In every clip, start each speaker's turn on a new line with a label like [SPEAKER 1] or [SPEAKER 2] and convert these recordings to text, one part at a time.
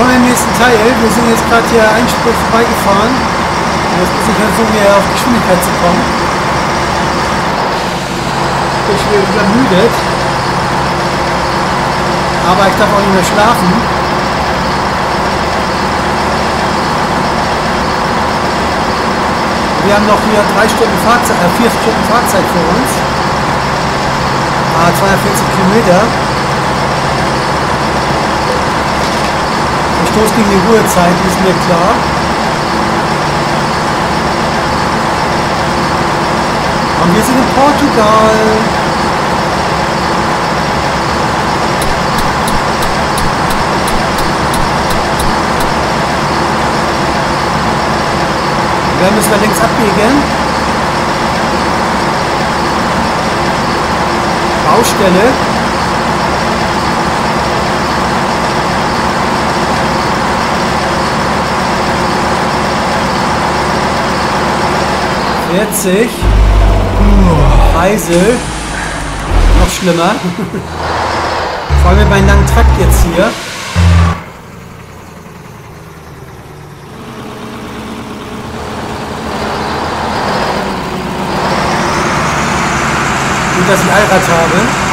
[SPEAKER 1] willkommen im nächsten Teil. Wir sind jetzt gerade hier einen Spur vorbeigefahren. Jetzt muss ich versuchen, hier auf Geschwindigkeit zu kommen. Ich bin übermüdet. Aber ich darf auch nicht mehr schlafen. Wir haben noch hier drei Stunden Fahrzeit, äh, vier Stunden Fahrzeit vor uns. Ah, 240 Kilometer. Verstoß gegen die Ruhezeiten ist mir klar. Und wir sind in Portugal. Wir müssen da links abbiegen. Baustelle. Vierzig. Eisel. Noch schlimmer. Vor allem mit meinem langen Trakt jetzt hier. Gut, dass ich Allrad habe.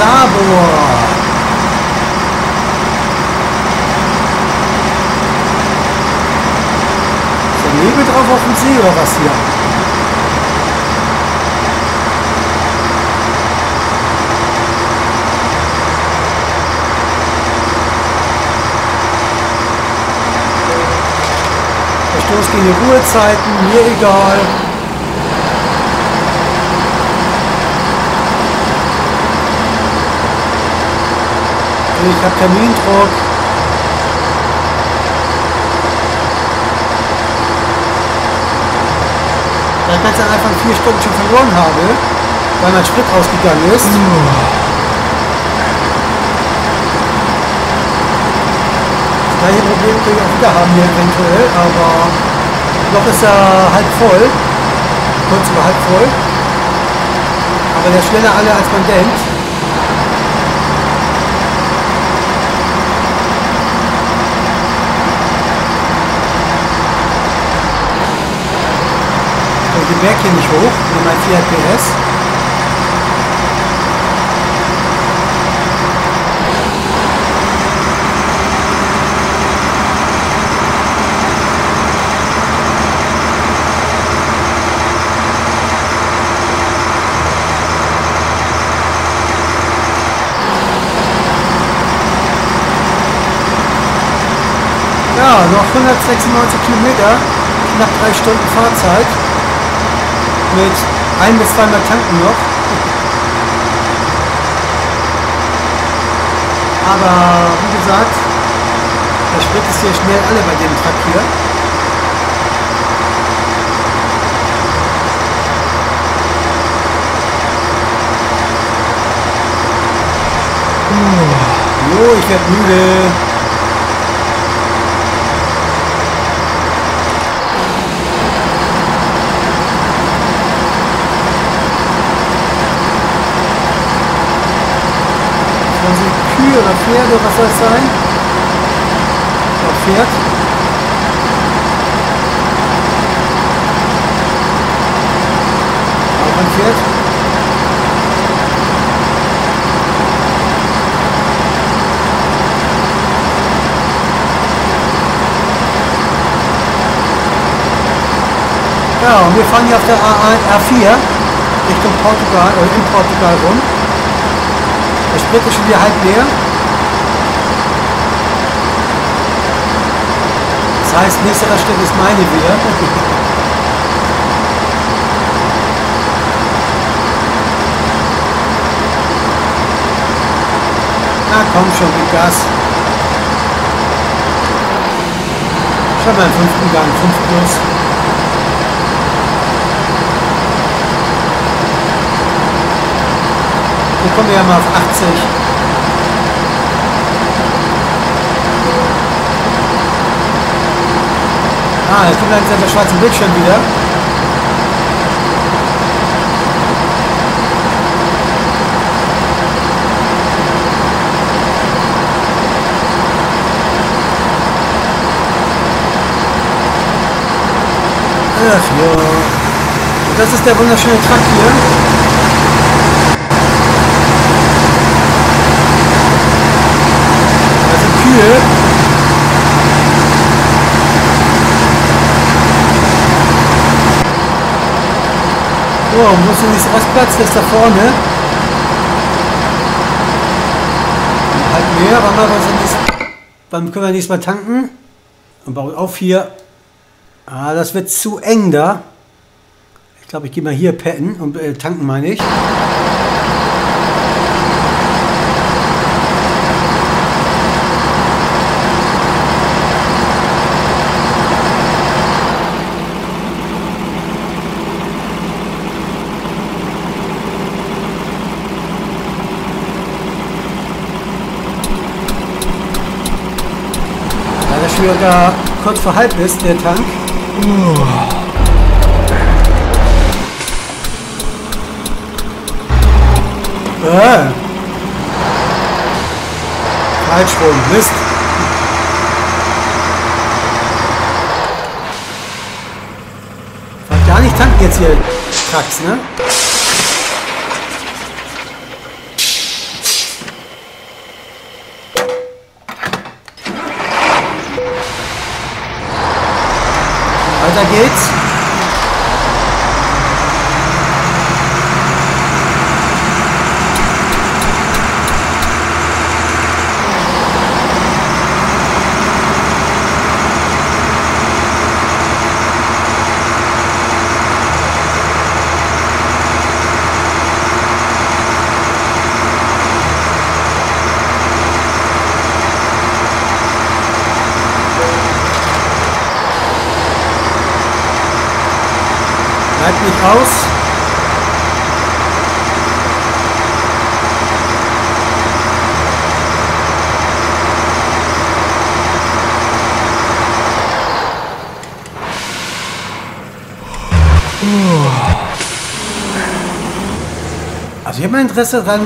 [SPEAKER 1] Sabor. Ist der Nebel drauf auf dem See oder was hier? Verstoß gegen die Ruhezeiten, mir egal. Ich habe Termindruck. Da ich ganz am Anfang vier Stunden schon verloren habe, weil mein Sprit ausgegangen ist. Das gleiche Problem könnte ich auch wieder haben hier eventuell, aber noch ist er halb voll. Kurz über halb voll. Aber der ist schneller alle als man denkt. Berg hier nicht hoch, mit meinem Fiat PS. Ja, noch 196 Kilometer, knapp drei Stunden Fahrzeit mit ein bis zweimal tanken noch. Aber wie gesagt, der Sprit ist hier schnell alle bei dem Truck hier. Jo, ich werde müde. Oder Pferde, was soll es sein? Oder Pferd? Auch ein Pferd? Ja, und wir fahren hier auf der A4 Richtung Portugal, oder in Portugal rum. Der Sprit ist schon wieder halb leer. Das heißt, nächste Raststätte ist meine wieder. Na komm schon, gib Gas. Schon mal im fünften Gang, 5 plus. Dann kommen wir ja mal auf 80. Ah, jetzt kommt langsam der schwarze Bildschirm wieder. Ach ja. Das ist der wunderschöne Truck hier. Sind Kühe. Wo ist denn das Rastplatz? Der ist da vorne. Halt mehr, wann, mal, wann können wir nächstes Mal tanken? Und bauen auf hier Ah, das wird zu eng da. Ich glaube, ich gehe mal hier petten und äh, tanken meine ich. Da schon wieder kurz vor halb ist, der Tank. Äh. Falsch rum, Mist. Darf gar nicht tanken jetzt hier, Trucks, ne? Weiter geht's. Bleibt nicht aus. Also ich habe mein Interesse daran,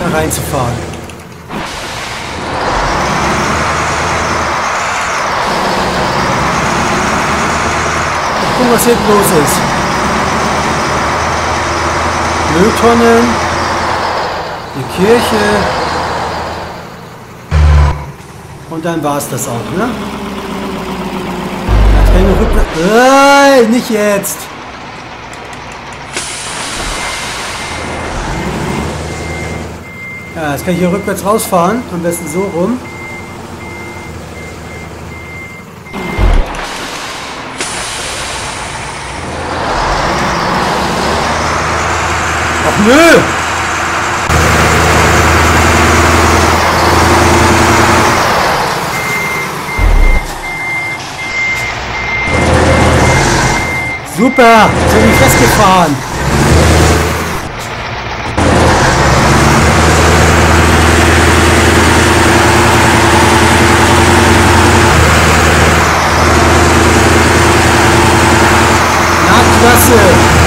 [SPEAKER 1] da reinzufahren. Gucken, was hier los ist. Mülltonnen, die Kirche und dann war es das auch, ne? Äh, nicht jetzt! Ja, jetzt kann ich hier rückwärts rausfahren, am besten so rum. Nö! Super! Jetzt bin festgefahren. Na, klasse!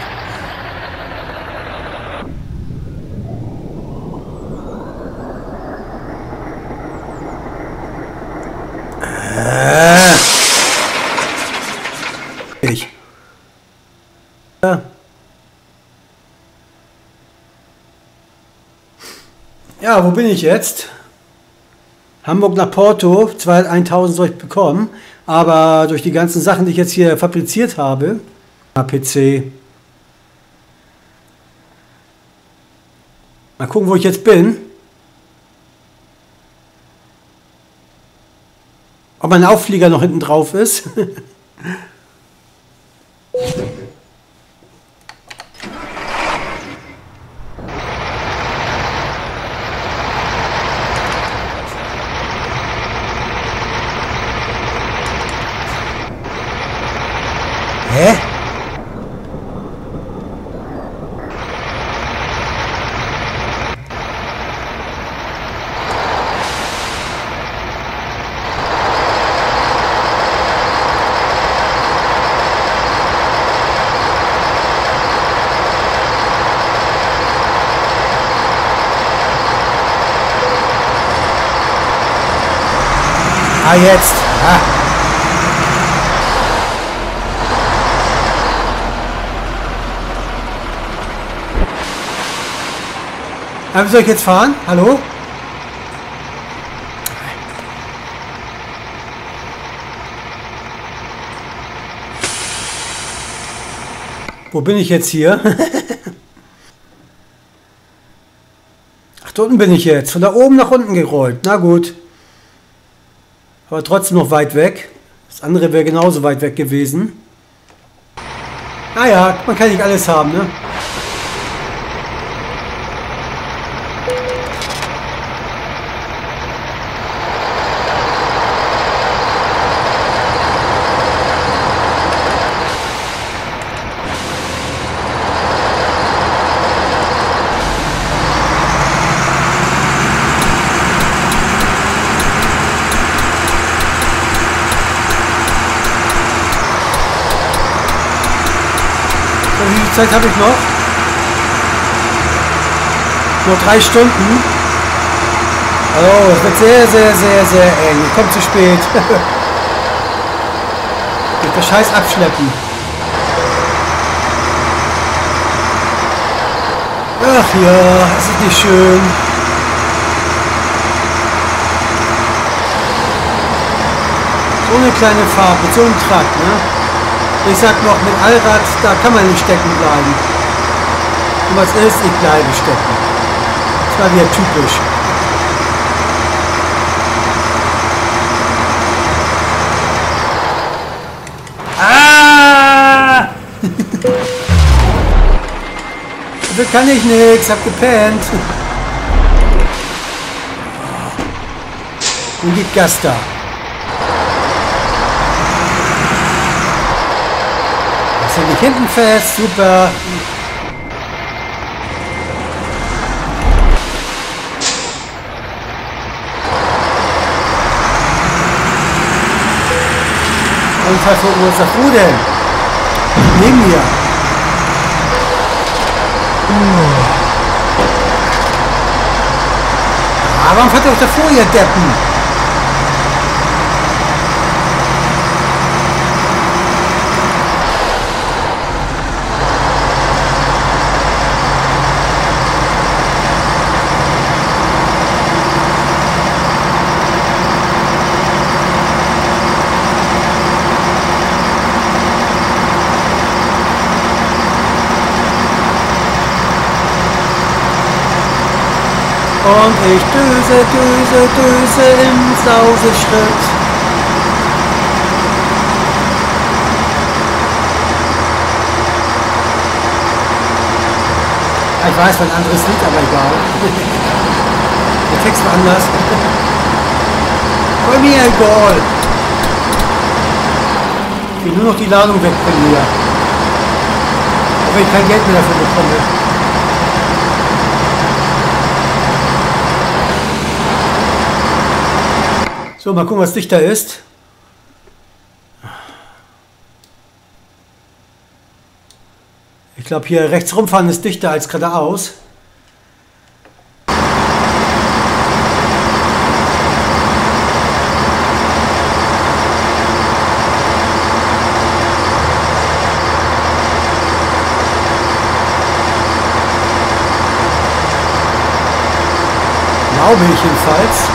[SPEAKER 1] ich. Ja. ja, wo bin ich jetzt? Hamburg nach Porto, 1000 soll ich bekommen. Aber durch die ganzen Sachen, die ich jetzt hier fabriziert habe, PC. Mal gucken, wo ich jetzt bin. Ob mein Aufflieger noch hinten drauf ist. Ah, jetzt. Ah. Ah, wie soll ich jetzt fahren? Hallo? Wo bin ich jetzt hier? Ach, da unten bin ich jetzt. Von da oben nach unten gerollt. Na gut aber trotzdem noch weit weg. Das andere wäre genauso weit weg gewesen. Naja, man kann nicht alles haben, ne? Zeit habe ich noch? Nur drei Stunden. Oh, es wird sehr, sehr, sehr, sehr eng. Ich komme zu spät. Mit der Scheiß abschleppen. Ach ja, es ist nicht schön. So eine kleine Fahrt mit so einem Trakt, ne? Ich sag noch, mit Allrad, da kann man nicht stecken bleiben. Und was ist, ich bleibe stecken. Das war wieder typisch. Ah! Dafür kann ich nichts, hab gepennt. Und gibt Gas da. Sind die hinten fest, super. Unfall verursacht. Wo denn? Neben mir. Aber warum fährt ihr auf der Folie, Deppen? Und ich düse, düse, düse im Sauseschritt. Ich weiß, ein anderes Lied, aber egal. Der Text war anders. Bei mir egal. Ich will nur noch die Ladung wegbringen hier. Wenn ich kein Geld mehr dafür bekomme. So, mal gucken, was dichter ist. Ich glaube, hier rechts rumfahren ist dichter als geradeaus. Glaube ich jedenfalls.